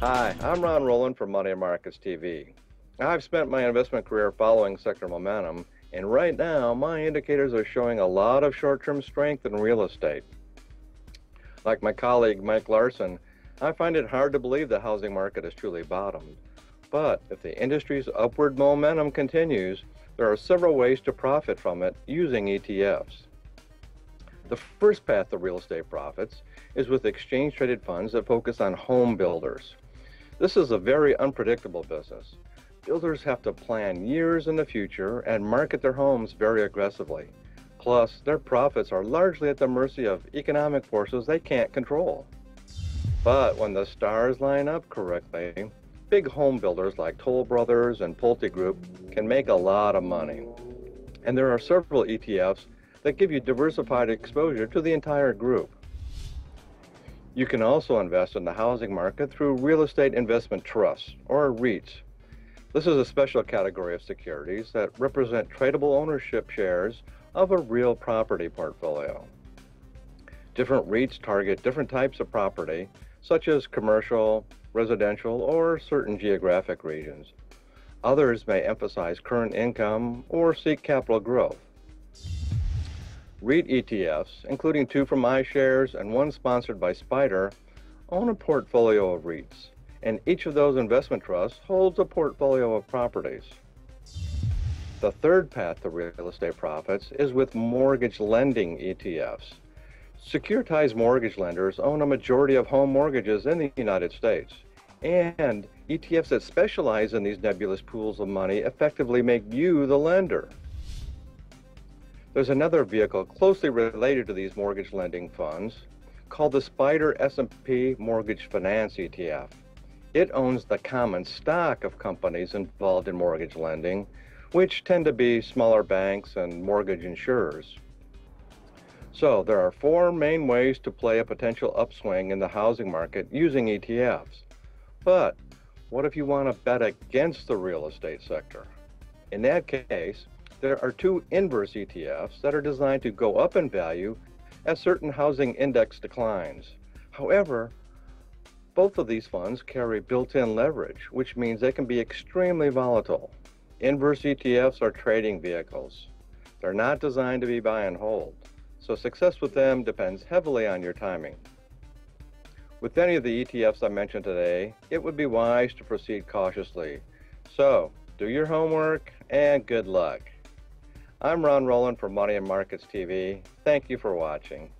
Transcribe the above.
Hi, I'm Ron Rowland from Money Markets TV. I've spent my investment career following sector momentum, and right now my indicators are showing a lot of short term strength in real estate. Like my colleague Mike Larson, I find it hard to believe the housing market has truly bottomed. But if the industry's upward momentum continues, there are several ways to profit from it using ETFs. The first path to real estate profits is with exchange traded funds that focus on home builders. This is a very unpredictable business. Builders have to plan years in the future and market their homes very aggressively. Plus, their profits are largely at the mercy of economic forces they can't control. But when the stars line up correctly, big home builders like Toll Brothers and Pulte Group can make a lot of money. And there are several ETFs that give you diversified exposure to the entire group. You can also invest in the housing market through real estate investment trusts, or REITs. This is a special category of securities that represent tradable ownership shares of a real property portfolio. Different REITs target different types of property, such as commercial, residential, or certain geographic regions. Others may emphasize current income or seek capital growth. REIT ETFs, including two from iShares and one sponsored by SPDR, own a portfolio of REITs, and each of those investment trusts holds a portfolio of properties. The third path to real estate profits is with mortgage lending ETFs. Securitized mortgage lenders own a majority of home mortgages in the United States, and ETFs that specialize in these nebulous pools of money effectively make you the lender. There's another vehicle closely related to these mortgage lending funds called the SPDR S&P Mortgage Finance ETF. It owns the common stock of companies involved in mortgage lending, which tend to be smaller banks and mortgage insurers. So there are four main ways to play a potential upswing in the housing market using ETFs. But what if you want to bet against the real estate sector? In that case, there are two inverse ETFs that are designed to go up in value as certain housing index declines. However, both of these funds carry built-in leverage, which means they can be extremely volatile. Inverse ETFs are trading vehicles. They're not designed to be buy and hold, so success with them depends heavily on your timing. With any of the ETFs I mentioned today, it would be wise to proceed cautiously. So, do your homework and good luck. I'm Ron Rowland from Money and Markets TV. Thank you for watching.